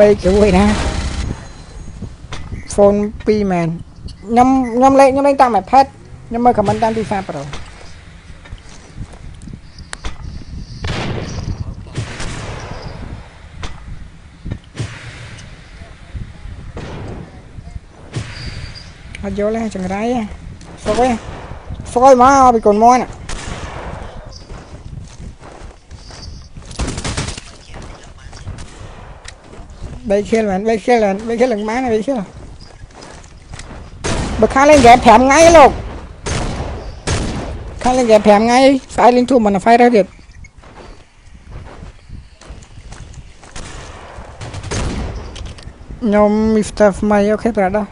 3គ្រួយណា phone 2មែនខ្ញុំខ្ញុំលេខខ្ញុំលេខតាម iPad ខ្ញុំមើល comment តាមទីផ្សារប្រូអត់យល់ទេចង្រៃសុកទេសុកឲ្យមកពីកូនមួយណា bike bike వెళ్ళండి bike వెళ్ళండి bây bike వెళ్ళండి bà khá lên ghé phèm ngay luôn khá lên ghé phèm ngay sai linh thủ mà nó phải ra được. Nhóm miftaf mày ok ra đó.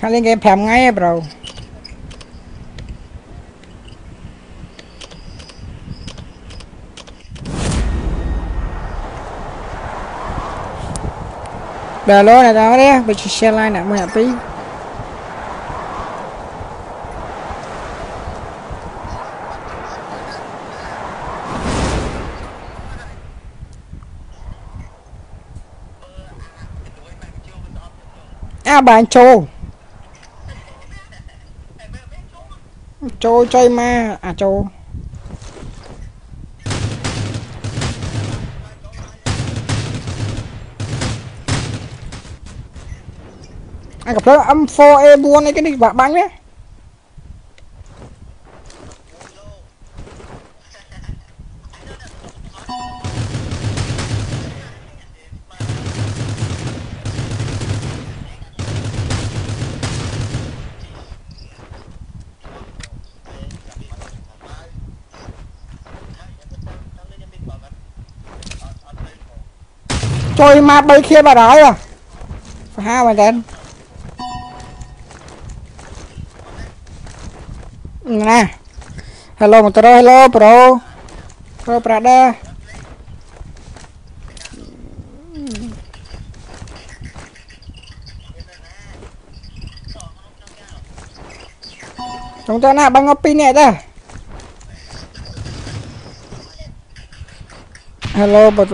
Khá lên ghé phèm ngay, bro. đờ lô này đó đấy bây giờ xe lại nè mua nhà tí à bạn trô trô chơi ma à trô anh gặp đó âm 4 e 4 này cái này bạn bắn đấy. Trời mà bay kia bà đói à? Phải hai mà đen ណា Hello ម៉ូតូ Hello Pro Pro Prada ចង់ទៅណាបងពីនេះដែរ Hello បើ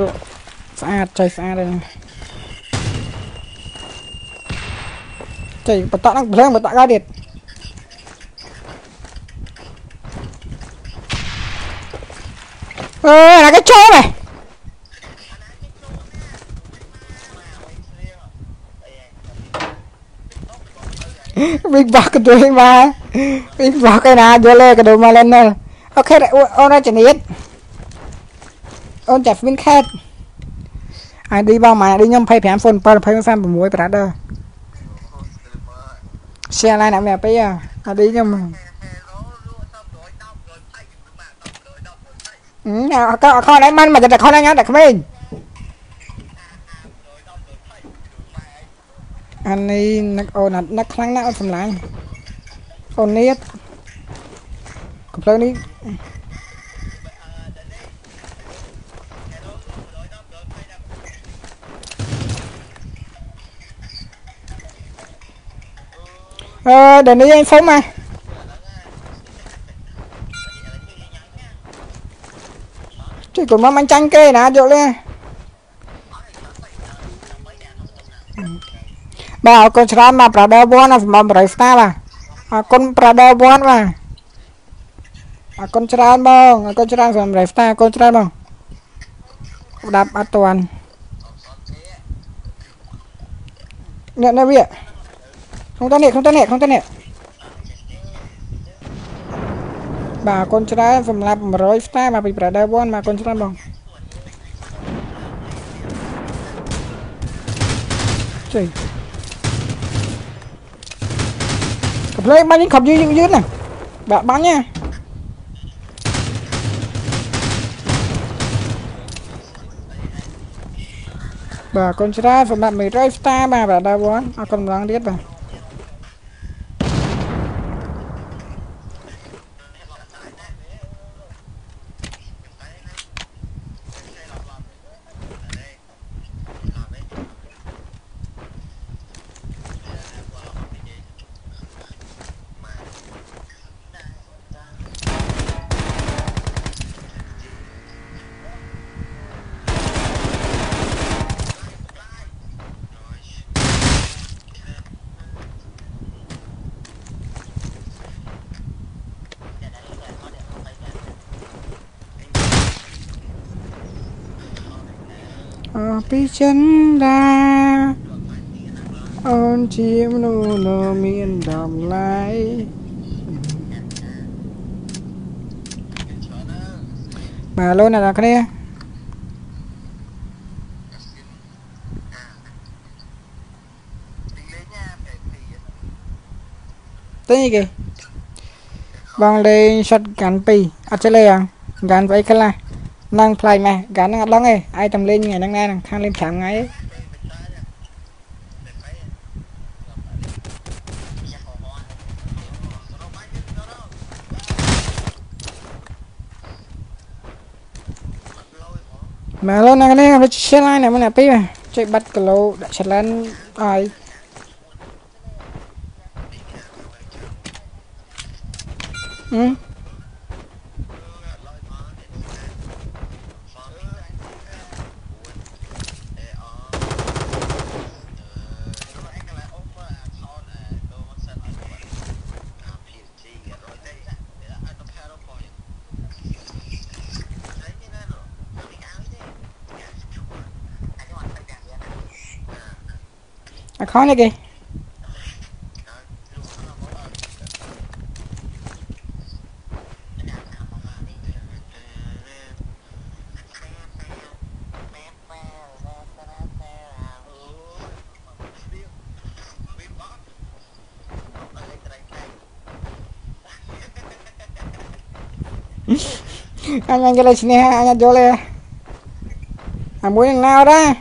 ស្អាតចៃស្អាតហ្នឹងចៃបតនឹងភ្លើងបតកាទៀត ờ là cái chỗ này. Mình bỏ cái đuôi mà. Mình bỏ cái nào đưa lên cái đồ mà lên nè ok đấy ôn ra chẳng biết ôn chặt mình khét ai đi bao mà, đi nhom pay phản phone per pay phản bùi bả đó xe lại nè mẹ bây giờ đi nhom អ្នកមានពី ID ខ្ញុំអឺក៏ខនឯងមិនមកតែខនឯងតែក្មេងអានេះនឹកអូននឹកខ្លាំងណាស់អូនសម្លាញ់អូននេះកំភ្លើងនេះអឺដល់នេះឯងហ្វុំមក ជួយកុំមកមិនចាញ់គេណាយកលេបាទអរគុណច្រើនមក Brother 1សម្រាប់100 star បាទអរគុណ Brother 1បាទអរគុណច្រើនបងអរគុណច្រើនសម្រាប់100 star អរគុណច្រើនបងស្ដាប់អត់តាន់អ្នកនេះវាក្នុងតនេះក្នុងតនេះក្នុងតនេះ បាទអរគុណច្រើនសម្រាប់100 star មកពី Brother 1មកអរគុណច្រើនបងជួយកំភ្លេងបាញ់ខំយឺតយឺតណាបាទបាញ់ណាបាទអរគុណច្រើនសម្រាប់100 star បាទ Brother 1អរគុណម្ដងទៀតបាទ ពីចិនដាអូនជាមនុស្សដ៏មានតម្លៃបាទលោកអ្នកនរគ្នាទិញអីគេបងលេង shotgun 2អត់ចេះលេងអង gun ស្អីខ្លះ នឹងផ្លាយម៉េះ gun ហ្នឹងអត់ដឹងទេឯងតែលេងថ្ងៃហ្នឹងណាហ្នឹងខាងលេង5ថ្ងៃទេមកលោកអ្នកនេះវាឆ្លាញ់ណាស់មកពីជួយបាត់គីឡូដាក់ឆ្លាញ់ឲ្យហឹមអា À, खाने के anh anh cái này xin anh anh cho lên anh muốn nào đó?